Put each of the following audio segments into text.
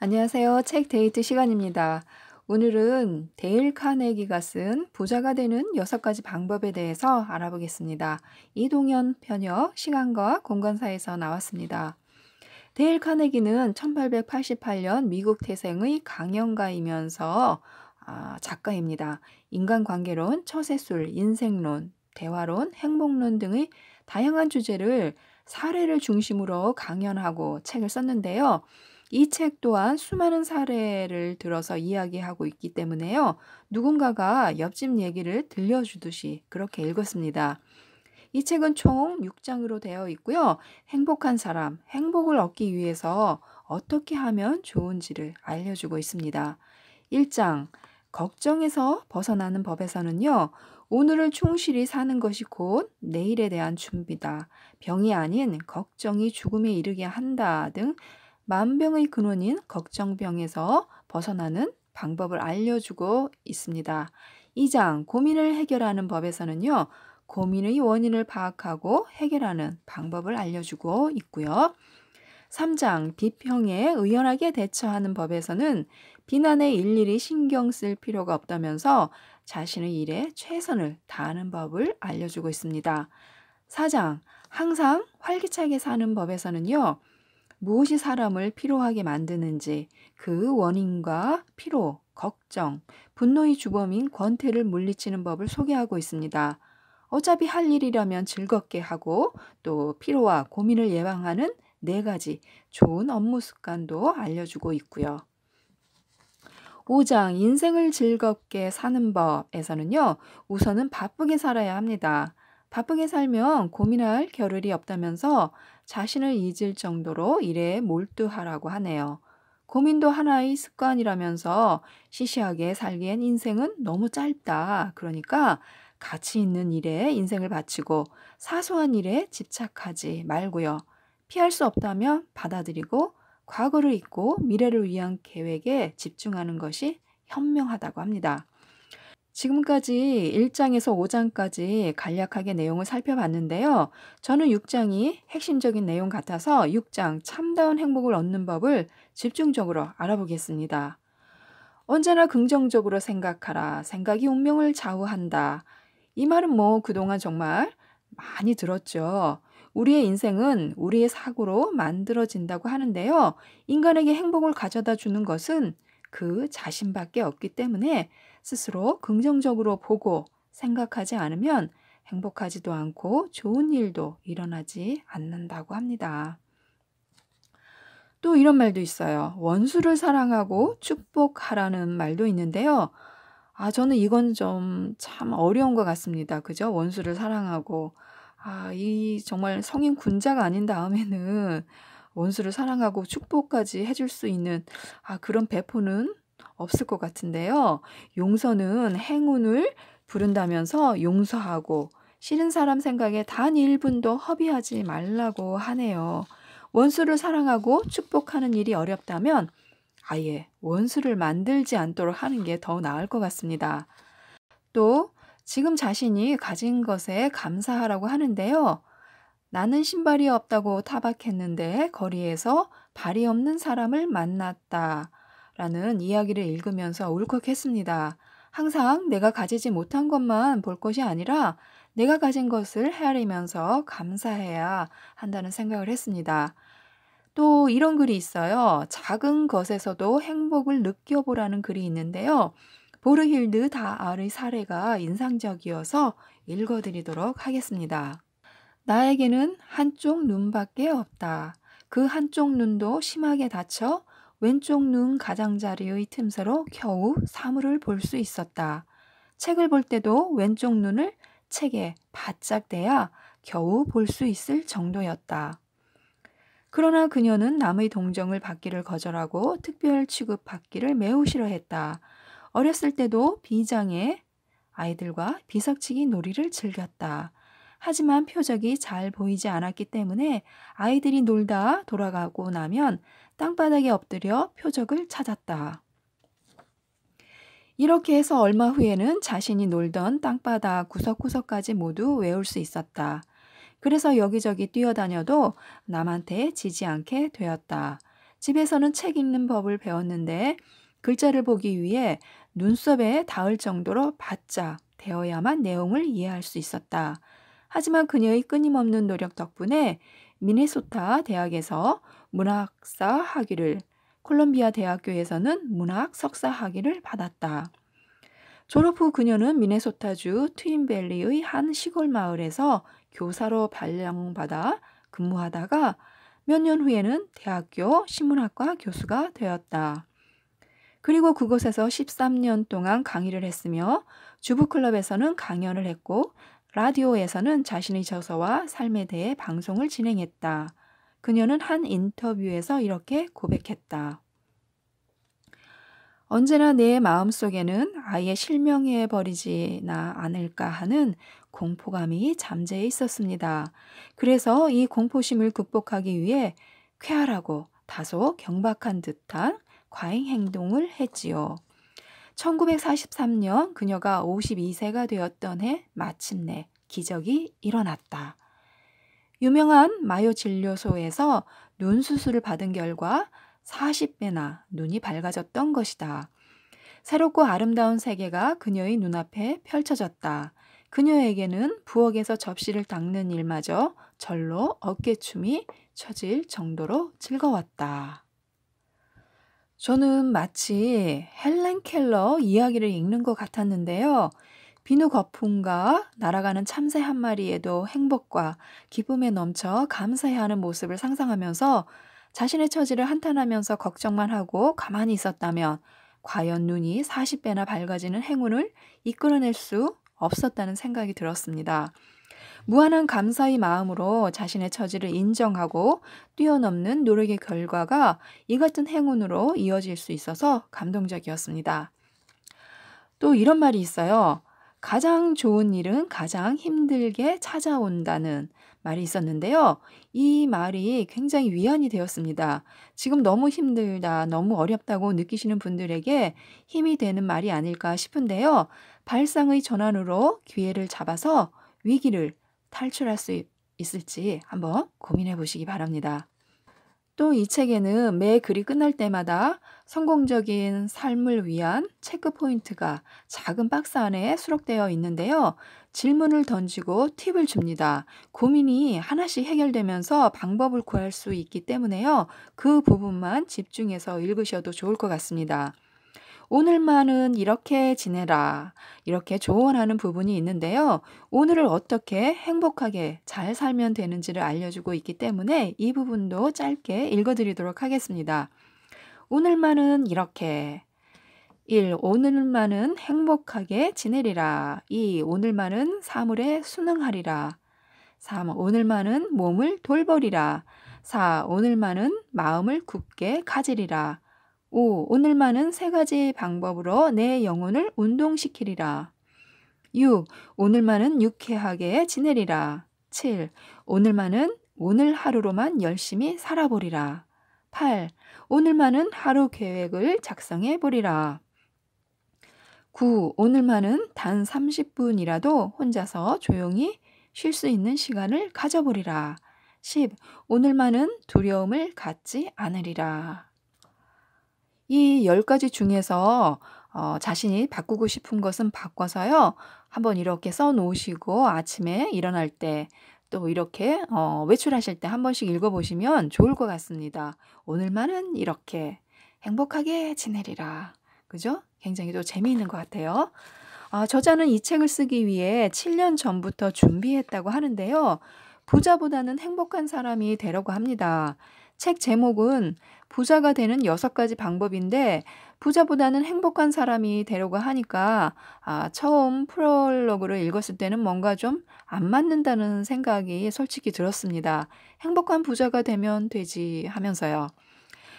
안녕하세요. 책 데이트 시간입니다. 오늘은 데일 카네기가 쓴 부자가 되는 여섯 가지 방법에 대해서 알아보겠습니다. 이동현 편역 시간과 공간사에서 나왔습니다. 데일 카네기는 1888년 미국 태생의 강연가이면서 아, 작가입니다. 인간관계론, 처세술, 인생론, 대화론, 행복론 등의 다양한 주제를 사례를 중심으로 강연하고 책을 썼는데요. 이 책 또한 수많은 사례를 들어서 이야기하고 있기 때문에요. 누군가가 옆집 얘기를 들려주듯이 그렇게 읽었습니다. 이 책은 총 6장으로 되어 있고요. 행복한 사람, 행복을 얻기 위해서 어떻게 하면 좋은지를 알려주고 있습니다. 1장, 걱정에서 벗어나는 법에서는요. 오늘을 충실히 사는 것이 곧 내일에 대한 준비다. 병이 아닌 걱정이 죽음에 이르게 한다 등 만병의 근원인 걱정병에서 벗어나는 방법을 알려주고 있습니다. 2장 고민을 해결하는 법에서는요. 고민의 원인을 파악하고 해결하는 방법을 알려주고 있고요. 3장 비평에 의연하게 대처하는 법에서는 비난에 일일이 신경 쓸 필요가 없다면서 자신의 일에 최선을 다하는 법을 알려주고 있습니다. 4장 항상 활기차게 사는 법에서는요. 무엇이 사람을 피로하게 만드는지 그 원인과 피로, 걱정, 분노의 주범인 권태를 물리치는 법을 소개하고 있습니다. 어차피 할 일이라면 즐겁게 하고 또 피로와 고민을 예방하는 네 가지 좋은 업무 습관도 알려주고 있고요. 5장 인생을 즐겁게 사는 법에서는요. 우선은 바쁘게 살아야 합니다. 바쁘게 살면 고민할 겨를이 없다면서 자신을 잊을 정도로 일에 몰두하라고 하네요. 고민도 하나의 습관이라면서 시시하게 살기엔 인생은 너무 짧다. 그러니까 가치 있는 일에 인생을 바치고 사소한 일에 집착하지 말고요. 피할 수 없다면 받아들이고 과거를 잊고 미래를 위한 계획에 집중하는 것이 현명하다고 합니다. 지금까지 1장에서 5장까지 간략하게 내용을 살펴봤는데요. 저는 6장이 핵심적인 내용 같아서 6장 참다운 행복을 얻는 법을 집중적으로 알아보겠습니다. 언제나 긍정적으로 생각하라. 생각이 운명을 좌우한다. 이 말은 뭐 그동안 정말 많이 들었죠. 우리의 인생은 우리의 사고로 만들어진다고 하는데요. 인간에게 행복을 가져다 주는 것은 그 자신밖에 없기 때문에 스스로 긍정적으로 보고 생각하지 않으면 행복하지도 않고 좋은 일도 일어나지 않는다고 합니다. 또 이런 말도 있어요. 원수를 사랑하고 축복하라는 말도 있는데요. 아, 저는 이건 좀 참 어려운 것 같습니다. 그죠? 원수를 사랑하고. 아, 이 정말 성인 군자가 아닌 다음에는 원수를 사랑하고 축복까지 해줄 수 있는 아, 그런 배포는 없을 것 같은데요. 용서는 행운을 부른다면서 용서하고 싫은 사람 생각에 단 1분도 허비하지 말라고 하네요. 원수를 사랑하고 축복하는 일이 어렵다면 아예 원수를 만들지 않도록 하는 게 더 나을 것 같습니다. 또 지금 자신이 가진 것에 감사하라고 하는데요. 나는 신발이 없다고 타박했는데 거리에서 발이 없는 사람을 만났다. 라는 이야기를 읽으면서 울컥했습니다. 항상 내가 가지지 못한 것만 볼 것이 아니라 내가 가진 것을 헤아리면서 감사해야 한다는 생각을 했습니다. 또 이런 글이 있어요. 작은 것에서도 행복을 느껴보라는 글이 있는데요. 보르힐드 다알의 사례가 인상적이어서 읽어드리도록 하겠습니다. 나에게는 한쪽 눈밖에 없다. 그 한쪽 눈도 심하게 다쳐 왼쪽 눈 가장자리의 틈새로 겨우 사물을 볼 수 있었다. 책을 볼 때도 왼쪽 눈을 책에 바짝 대야 겨우 볼 수 있을 정도였다. 그러나 그녀는 남의 동정을 받기를 거절하고 특별 취급받기를 매우 싫어했다. 어렸을 때도 비장의 아이들과 비석치기 놀이를 즐겼다. 하지만 표적이 잘 보이지 않았기 때문에 아이들이 놀다 돌아가고 나면 땅바닥에 엎드려 표적을 찾았다. 이렇게 해서 얼마 후에는 자신이 놀던 땅바닥 구석구석까지 모두 외울 수 있었다. 그래서 여기저기 뛰어다녀도 남한테 지지 않게 되었다. 집에서는 책 읽는 법을 배웠는데 글자를 보기 위해 눈썹에 닿을 정도로 바짝 되어야만 내용을 이해할 수 있었다. 하지만 그녀의 끊임없는 노력 덕분에 미네소타 대학에서 문학사 학위를, 콜롬비아 대학교에서는 문학 석사 학위를 받았다. 졸업 후 그녀는 미네소타주 트윈밸리의 한 시골 마을에서 교사로 발령받아 근무하다가 몇 년 후에는 대학교 신문학과 교수가 되었다. 그리고 그곳에서 13년 동안 강의를 했으며 주부클럽에서는 강연을 했고 라디오에서는 자신의 저서와 삶에 대해 방송을 진행했다. 그녀는 한 인터뷰에서 이렇게 고백했다. 언제나 내 마음 속에는 아예 실명해 버리지나 않을까 하는 공포감이 잠재해 있었습니다. 그래서 이 공포심을 극복하기 위해 쾌활하고 다소 경박한 듯한 과잉 행동을 했지요. 1943년 그녀가 52세가 되었던 해 마침내 기적이 일어났다. 유명한 마요 진료소에서 눈 수술을 받은 결과 40배나 눈이 밝아졌던 것이다. 새롭고 아름다운 세계가 그녀의 눈앞에 펼쳐졌다. 그녀에게는 부엌에서 접시를 닦는 일마저 절로 어깨춤이 쳐질 정도로 즐거웠다. 저는 마치 헬렌 켈러 이야기를 읽는 것 같았는데요. 비누 거품과 날아가는 참새 한 마리에도 행복과 기쁨에 넘쳐 감사해하는 모습을 상상하면서 자신의 처지를 한탄하면서 걱정만 하고 가만히 있었다면 과연 눈이 40배나 밝아지는 행운을 이끌어낼 수 없었다는 생각이 들었습니다. 무한한 감사의 마음으로 자신의 처지를 인정하고 뛰어넘는 노력의 결과가 이 같은 행운으로 이어질 수 있어서 감동적이었습니다. 또 이런 말이 있어요. 가장 좋은 일은 가장 힘들게 찾아온다는 말이 있었는데요. 이 말이 굉장히 위안이 되었습니다. 지금 너무 힘들다, 너무 어렵다고 느끼시는 분들에게 힘이 되는 말이 아닐까 싶은데요. 발상의 전환으로 기회를 잡아서 위기를 탈출할 수 있을지 한번 고민해 보시기 바랍니다. 또 이 책에는 매 글이 끝날 때마다 성공적인 삶을 위한 체크 포인트가 작은 박스 안에 수록되어 있는데요. 질문을 던지고 팁을 줍니다. 고민이 하나씩 해결되면서 방법을 구할 수 있기 때문에요. 그 부분만 집중해서 읽으셔도 좋을 것 같습니다. 오늘만은 이렇게 지내라. 이렇게 조언하는 부분이 있는데요. 오늘을 어떻게 행복하게 잘 살면 되는지를 알려주고 있기 때문에 이 부분도 짧게 읽어드리도록 하겠습니다. 오늘만은 이렇게. 1. 오늘만은 행복하게 지내리라. 2. 오늘만은 사물에 순응하리라. 3. 오늘만은 몸을 돌보리라. 4. 오늘만은 마음을 굳게 가지리라. 5. 오늘만은 세 가지 방법으로 내 영혼을 운동시키리라. 6. 오늘만은 유쾌하게 지내리라. 7. 오늘만은 오늘 하루로만 열심히 살아보리라. 8. 오늘만은 하루 계획을 작성해 보리라. 9. 오늘만은 단 30분이라도 혼자서 조용히 쉴 수 있는 시간을 가져보리라. 10. 오늘만은 두려움을 갖지 않으리라. 이 10가지 중에서 어, 자신이 바꾸고 싶은 것은 바꿔서요. 한번 이렇게 써 놓으시고 아침에 일어날 때 또 이렇게 어, 외출하실 때 한 번씩 읽어 보시면 좋을 것 같습니다. 오늘만은 이렇게 행복하게 지내리라. 그죠? 굉장히 또 재미있는 것 같아요. 아, 저자는 이 책을 쓰기 위해 7년 전부터 준비했다고 하는데요. 부자보다는 행복한 사람이 되려고 합니다. 책 제목은 부자가 되는 여섯 가지 방법인데 부자보다는 행복한 사람이 되려고 하니까 아, 처음 프롤로그를 읽었을 때는 뭔가 좀 안 맞는다는 생각이 솔직히 들었습니다. 행복한 부자가 되면 되지 하면서요.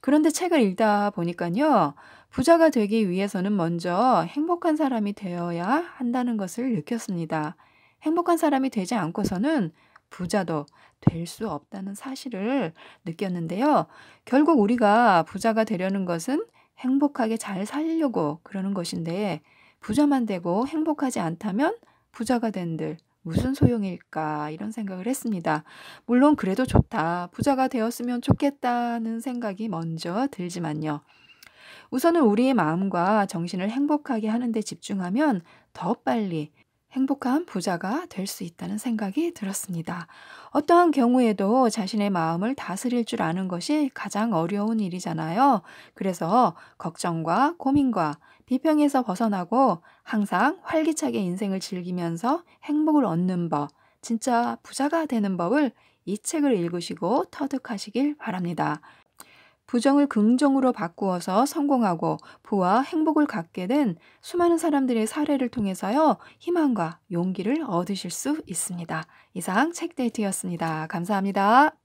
그런데 책을 읽다 보니까요. 부자가 되기 위해서는 먼저 행복한 사람이 되어야 한다는 것을 느꼈습니다. 행복한 사람이 되지 않고서는 부자도 될 수 없다는 사실을 느꼈는데요. 결국 우리가 부자가 되려는 것은 행복하게 잘 살려고 그러는 것인데 부자만 되고 행복하지 않다면 부자가 된들 무슨 소용일까 이런 생각을 했습니다. 물론 그래도 좋다. 부자가 되었으면 좋겠다는 생각이 먼저 들지만요. 우선은 우리의 마음과 정신을 행복하게 하는데 집중하면 더 빨리 행복한 부자가 될 수 있다는 생각이 들었습니다. 어떠한 경우에도 자신의 마음을 다스릴 줄 아는 것이 가장 어려운 일이잖아요. 그래서 걱정과 고민과 비평에서 벗어나고 항상 활기차게 인생을 즐기면서 행복을 얻는 법, 진짜 부자가 되는 법을 이 책을 읽으시고 터득하시길 바랍니다. 부정을 긍정으로 바꾸어서 성공하고 부와 행복을 갖게 된 수많은 사람들의 사례를 통해서요, 희망과 용기를 얻으실 수 있습니다. 이상 책데이트였습니다. 감사합니다.